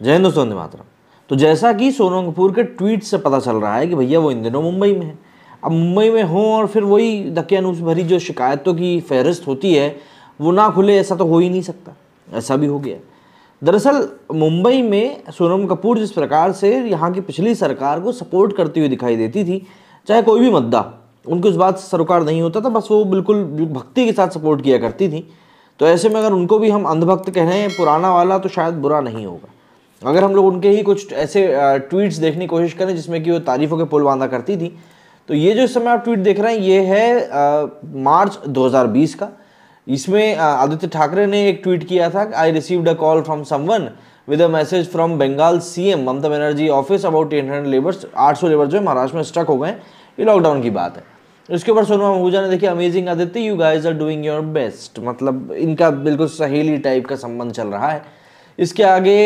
जय हिंद वंदे मातरम। तो जैसा कि सोनम कपूर के ट्वीट से पता चल रहा है कि भैया वो इन दिनों मुंबई में है। अब मुंबई में हों और फिर वही धक्यानुस भरी जो शिकायतों की फहरिस्त होती है, वो ना खुले, ऐसा तो हो ही नहीं सकता। ऐसा भी हो गया। दरअसल मुंबई में सोनम कपूर जिस प्रकार से यहाँ की पिछली सरकार को सपोर्ट करती हुई दिखाई देती थी, चाहे कोई भी मुद्दा, उनको इस बात से सरोकार नहीं होता था, बस वो बिल्कुल भक्ति के साथ सपोर्ट किया करती थी। तो ऐसे में अगर उनको भी हम अंधभक्त कह रहे हैं, पुराना वाला तो शायद बुरा नहीं होगा। अगर हम लोग उनके ही कुछ ऐसे ट्वीट्स देखने की कोशिश करें जिसमें कि वो तारीफ़ों के पुल बांधा करती थी तो ये जो इस समय आप ट्वीट देख रहे हैं ये है आ, मार्च 2020 का। इसमें आदित्य ठाकरे ने एक ट्वीट किया था I received a call from someone with a message from Bengal CM Mamata Banerjee office about eight hundred labours आठ सौ लेबर जो है महाराष्ट्र में स्टक हो गए ये लॉकडाउन की बात है। इसके ऊपर सोनू आहूजा ने देखिए amazing Aditya you guys are doing your best मतलब इनका बिल्कुल सहेली टाइप का संबंध चल रहा है। इसके आगे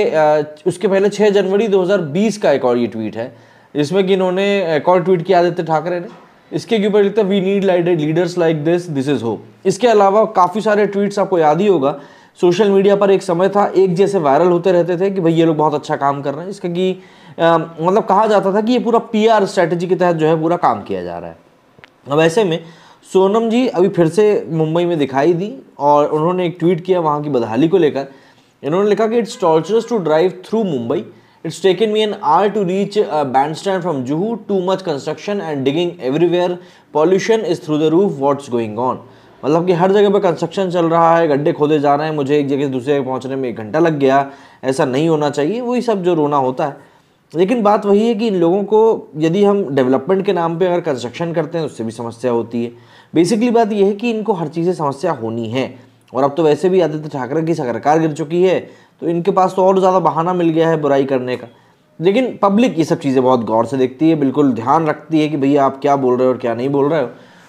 उसके पहले 6 जनवरी 2020 का एक और ये ट्वीट है। इसमें कि इन्होंने एक और ट्वीट किया, आदित्य ठाकरे ने। इसके ऊपर लिखता है we need leaders like this this is hope इसके अलावा काफ़ी सारे ट्वीट्स आपको याद ही होगा सोशल मीडिया पर एक समय था, एक जैसे वायरल होते रहते थे कि भाई ये लोग बहुत अच्छा काम कर रहे हैं। इसका कि मतलब कहा जाता था कि ये पूरा पीआर स्ट्रेटजी के तहत जो है पूरा काम किया जा रहा है। अब ऐसे में, सोनम जी अभी फिर से मुंबई में दिखाई दी और उन्होंने एक ट्वीट किया वहाँ की बदहाली को लेकर। इन्होंने लिखा कि it's torturous to drive through Mumbai it's taken me an hour to reach Bandstand from Juhu too much construction and digging everywhere pollution is through the roof what's going on मतलब कि हर जगह पर कंस्ट्रक्शन चल रहा है, गड्ढे खोदे जा रहे हैं, मुझे एक जगह से दूसरे जगह पहुँचने में एक घंटा लग गया, ऐसा नहीं होना चाहिए, वही सब जो रोना होता है। लेकिन बात वही है कि इन लोगों को यदि हम डेवलपमेंट के नाम पे अगर कंस्ट्रक्शन करते हैं, उससे भी समस्या होती है। बेसिकली बात यह है कि इनको हर चीज़ से समस्या होनी है। और अब तो वैसे भी आदित्य ठाकरे की सरकार गिर चुकी है तो इनके पास तो और ज़्यादा बहाना मिल गया है बुराई करने का। लेकिन पब्लिक ये सब चीज़ें बहुत गौर से देखती है, बिल्कुल ध्यान रखती है कि भैया आप क्या बोल रहे हो और क्या नहीं बोल रहे हो।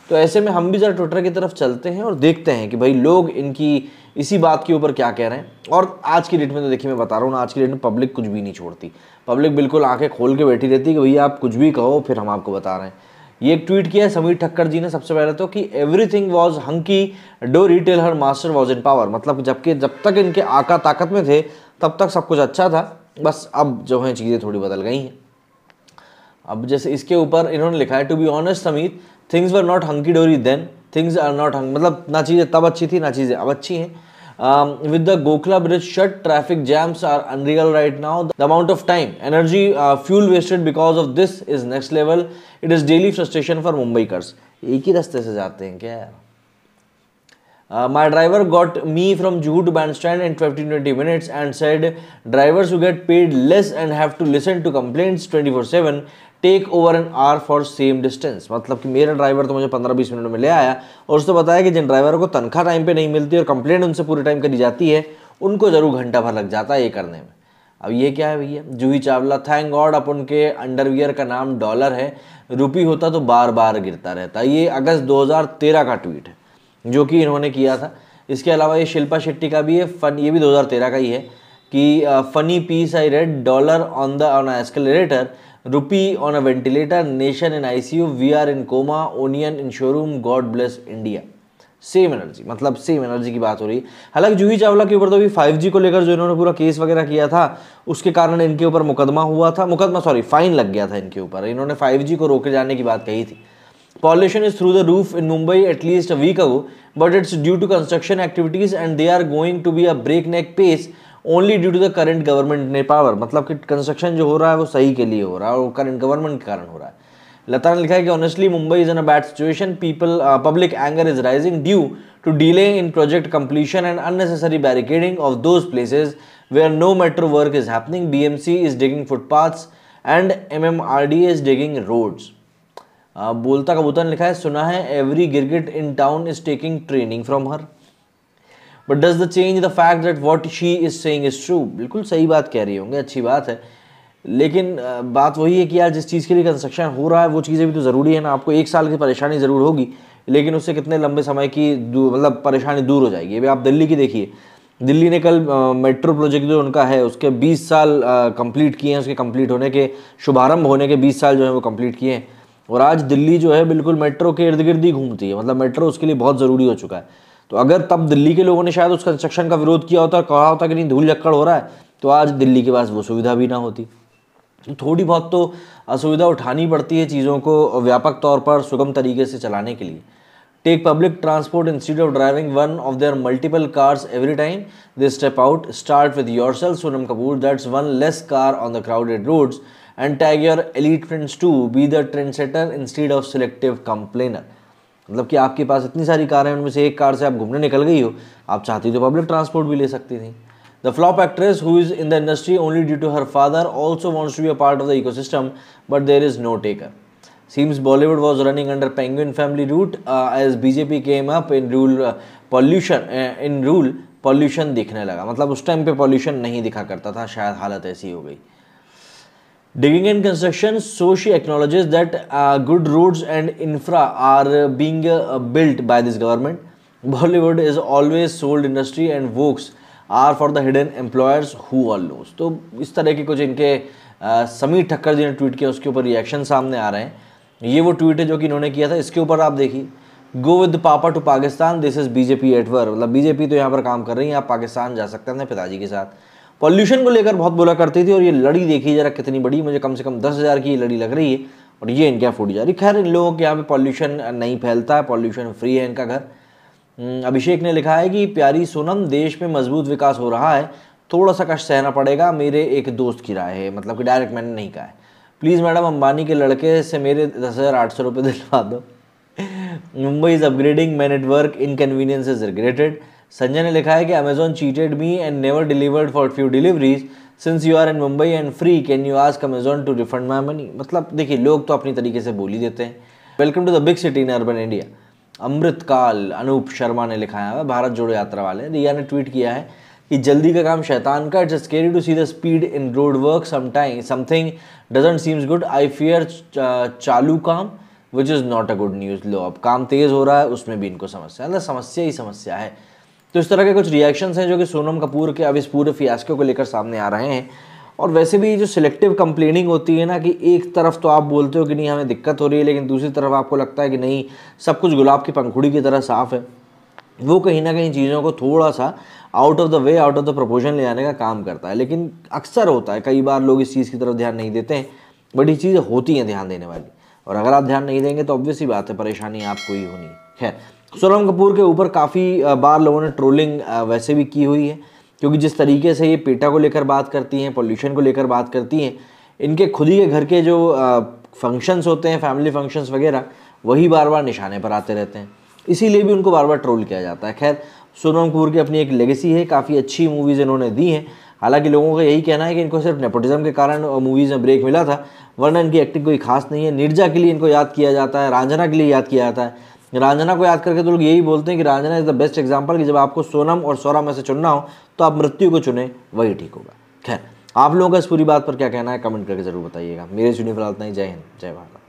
तो ऐसे में हम भी ज़रा ट्विटर की तरफ़ चलते हैं और देखते हैं कि भाई लोग इनकी इसी बात के ऊपर क्या कह रहे हैं। और आज की डेट में तो देखिए मैं बता रहा हूँ ना, आज की डेट में पब्लिक कुछ भी नहीं छोड़ती। पब्लिक बिल्कुल आँखें खोल के बैठी रहती है कि भैया आप कुछ भी कहो, फिर हम आपको बता रहे हैं। ये एक ट्वीट किया है, समीर ठक्कर जी ने सबसे पहले तो कि everything was hunky dory retail her master was in power मतलब जबकि जब तक इनके आका ताकत में थे, तब तक सब कुछ अच्छा था। बस अब जो है, चीज़ें थोड़ी बदल गई हैं। अब जैसे इसके ऊपर इन्होंने लिखा है to be honest Sameer things were not hunky dory then things are not hung मतलब ना चीज़ें तब अच्छी थी, ना चीज़ें अब अच्छी हैं। Um, with the Gokla bridge shut, traffic jams are unreal right now. The amount of time, energy, uh, fuel wasted because of this is next level. It is daily frustration for Mumbaikars. एक ही रास्ते से जाते हैं क्या Uh, my driver got me from Juhu to Bandstand in 15-20 minutes and said drivers who get paid less and have to listen to complaints 24/7 take over an hour for same distance मतलब कि मेरा driver तो मुझे पंद्रह बीस minute में ले आया और उसने बताया कि जिन ड्राइवरों को तनख्वाह टाइम पे नहीं मिलती और कंप्लेंट उनसे पूरे टाइम करी जाती है, उनको ज़रूर घंटा भर लग जाता है ये करने में। अब ये क्या है भैया? जूही चावला थैंक गॉड अब उनके अंडरवियर का नाम डॉलर है। रुपी होता तो बार बार गिरता रहता। ये अगस्त 2013 का ट्वीट है, जो कि इन्होंने किया था। इसके अलावा ये शिल्पा शेट्टी का भी है फन ये भी 2013 का ही है कि funny piece I read dollar on the on escalator rupee on a ventilator, nation in icu we are in coma, onion in showroom, god bless india. Same energy मतलब सेम एनर्जी की बात हो रही है। हालाँकि जूही चावला के ऊपर तो अभी 5G को लेकर जो इन्होंने पूरा केस वगैरह किया था, उसके कारण इनके ऊपर मुकदमा हुआ था। मुकदमा सॉरी फाइन लग गया था इनके ऊपर। इन्होंने 5G को रोके जाने की बात कही थी। Pollution is through the roof in Mumbai at least a week ago but it's due to construction activities and they are going to be a breakneck pace only due to the current government ने power मतलब कि construction जो हो रहा है वो सही के लिए हो रहा है और करंट गवर्नमेंट के कारण हो रहा है। लता ने लिखा है कि honestly Mumbai is in a bad situation people public anger is rising due to delay in project completion and unnecessary barricading of those places where no metro work is happening B M C is digging footpaths and M M R D is digging roads बोलता कबूतर ने लिखा है, सुना है every गिरगिट in town is taking training from her but does the change the fact that what she is saying is true बिल्कुल सही बात कह रही होंगे, अच्छी बात है। लेकिन बात वही है कि यार जिस चीज़ के लिए कंस्ट्रक्शन हो रहा है, वो चीज़ें भी तो ज़रूरी है ना। आपको एक साल की परेशानी ज़रूर होगी, लेकिन उससे कितने लंबे समय की मतलब परेशानी दूर हो जाएगी। अभी आप दिल्ली की देखिए। दिल्ली ने कल मेट्रो प्रोजेक्ट जो उनका है, उसके 20 साल कंप्लीट किए हैं, उसके कंप्लीट होने के, शुभारंभ होने के 20 साल जो है वो कंप्लीट किए हैं। और आज दिल्ली जो है, बिल्कुल मेट्रो के इर्द गिर्द ही घूमती है। मतलब मेट्रो उसके लिए बहुत ज़रूरी हो चुका है। तो अगर तब दिल्ली के लोगों ने शायद उस कंस्ट्रक्शन का विरोध किया होता और कहा होता कि नहीं, धूल जक्कड़ हो रहा है तो आज दिल्ली के पास वो सुविधा भी ना होती। थोड़ी बहुत तो असुविधा उठानी पड़ती है चीज़ों को व्यापक तौर पर सुगम तरीके से चलाने के लिए। Take public transport institute of driving one of their multiple cars every time they step out start with yourself Sonam Kapoor that's one less car on the crowded roads and tag your elite friends to be the trend setter instead of selective complainer मतलब कि आपके पास इतनी सारी car हैं, उनमें से एक car से आप घूमने निकल गई हो, आप चाहती तो पब्लिक ट्रांसपोर्ट भी ले सकती थी। The flop actress who is in the industry only due to her father also wants to be a part of the ecosystem but there is no taker seems Bollywood was running under penguin family root as BJP came up in rule pollution in rule pollution दिखने लगा। मतलब उस time पे pollution नहीं दिखा करता था, शायद हालत ऐसी हो गई। Digging in construction, so she acknowledges that uh, good roads and infra are being uh, built by this government. Bollywood is always sold industry and are for the hidden employers who are loose तो इस तरह के कुछ इनके समीर ठक्कर जी ने tweet किया उसके ऊपर रिएक्शन सामने आ रहे हैं। ये वो ट्वीट है जो कि इन्होंने किया था। इसके ऊपर आप देखिए। Go with papa to Pakistan this is BJP at war मतलब बीजेपी तो यहाँ पर काम कर रही है आप पाकिस्तान जा सकते हैं अपने पिताजी के साथ। पॉल्यूशन को लेकर बहुत बोला करती थी और ये लड़ी देखी जरा कितनी बड़ी मुझे कम से कम दस हज़ार की ये लड़ी लग रही है और ये इनके यहाँ फूटी जा रही खैर इन लोगों के यहाँ पे पॉल्यूशन नहीं फैलता है पॉल्यूशन फ्री है इनका घर। हम्म, अभिषेक ने लिखा है कि प्यारी सोनम देश में मज़बूत विकास हो रहा है थोड़ा सा कष्ट सहना पड़ेगा मेरे एक दोस्त की राय है। मतलब कि डायरेक्ट मैंने नहीं कहा है। प्लीज़ मैडम अंबानी के लड़के से मेरे दस हज़ार आठ सौ रुपये दिलवा दो। Mumbai is upgrading man network inconvenience is regretted Sanjay ने लिखा है कि Amazon cheated me and never delivered for few deliveries since you are in Mumbai and free can you ask Amazon to refund my money मतलब देखिए, लोग तो अपनी तरीके से बोल ही देते हैं। Welcome to the big city in urban India Amritkaal, Anoop Sharma ने लिखा है, भारत जोड़ो यात्रा वाले। रिया ने ट्वीट किया है कि जल्दी का काम शैतान का। It's scary to see the speed in road work sometime something doesn't seems good I fear चालू काम which is not a good news लो, अब काम तेज़ हो रहा है, उसमें भी इनको समस्या है। मतलब समस्या ही समस्या है। तो इस तरह के कुछ रिएक्शंस हैं जो कि सोनम कपूर के अब इस पूरे फियास्को को लेकर सामने आ रहे हैं। और वैसे भी जो सिलेक्टिव कंप्लेनिंग होती है ना कि एक तरफ़ तो आप बोलते हो कि नहीं, हमें दिक्कत हो रही है, लेकिन दूसरी तरफ़ आपको लगता है कि नहीं, सब कुछ गुलाब की पंखुड़ी की तरह साफ़ है। वो कहीं ना कहीं चीज़ों को थोड़ा सा out of the way out of the proportion ले जाने का काम करता है। लेकिन अक्सर होता है, कई बार लोग इस चीज़ की तरफ़ ध्यान नहीं देते हैं। बट ये चीज़ें होती हैं ध्यान देने वाली। और अगर आप ध्यान नहीं देंगे तो ऑब्वियस ही बात है, परेशानी आपको ही होनी है। सोनम कपूर के ऊपर काफ़ी बार लोगों ने ट्रोलिंग वैसे भी की हुई है, क्योंकि जिस तरीके से ये पेटा को लेकर बात करती हैं, पॉल्यूशन को लेकर बात करती हैं, इनके खुद ही के घर के जो फ़ंक्शंस होते हैं फैमिली फ़ंक्शंस वगैरह, वही बार बार निशाने पर आते रहते हैं। इसीलिए भी उनको बार बार ट्रोल किया जाता है। खैर, सोनम कपूर की अपनी एक लेगेसी है, काफ़ी अच्छी मूवीज़ इन्होंने दी हैं। हालाँकि लोगों का यही कहना है कि इनको सिर्फ़ नेपोटिज्म के कारण मूवीज़ में ब्रेक मिला था, वरना इनकी एक्टिंग कोई खास नहीं है। निर्जा के लिए इनको याद किया जाता है, रांझना के लिए याद किया जाता है। रांझना को याद करके तो लोग यही बोलते हैं कि Raanjhanaa is the best example कि जब आपको सोनम और सौरा में से चुनना हो तो आप मृत्यु को चुने, वही ठीक होगा। खैर, आप लोगों का इस पूरी बात पर क्या कहना है कमेंट करके ज़रूर बताइएगा। मेरे सुनी फ़िलहाल नहीं जय हिंद, जय भारत।